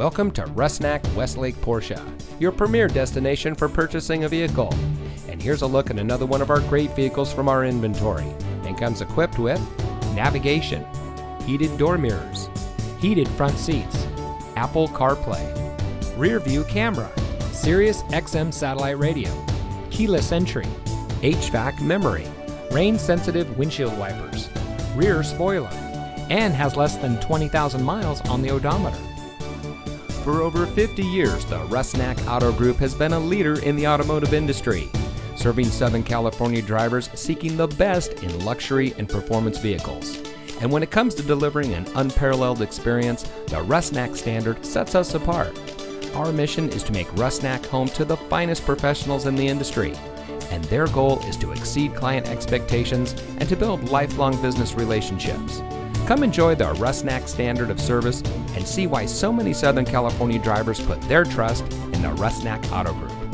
Welcome to Rusnak Westlake Porsche, your premier destination for purchasing a vehicle. And here's a look at another one of our great vehicles from our inventory and comes equipped with navigation, heated door mirrors, heated front seats, Apple CarPlay, rear view camera, Sirius XM satellite radio, keyless entry, HVAC memory, rain sensitive windshield wipers, rear spoiler, and has less than 20,000 miles on the odometer. For over 50 years, the Rusnak Auto Group has been a leader in the automotive industry, serving Southern California drivers seeking the best in luxury and performance vehicles. And when it comes to delivering an unparalleled experience, the Rusnak standard sets us apart. Our mission is to make Rusnak home to the finest professionals in the industry, and their goal is to exceed client expectations and to build lifelong business relationships. Come enjoy the Rusnak standard of service and see why so many Southern California drivers put their trust in the Rusnak Auto Group.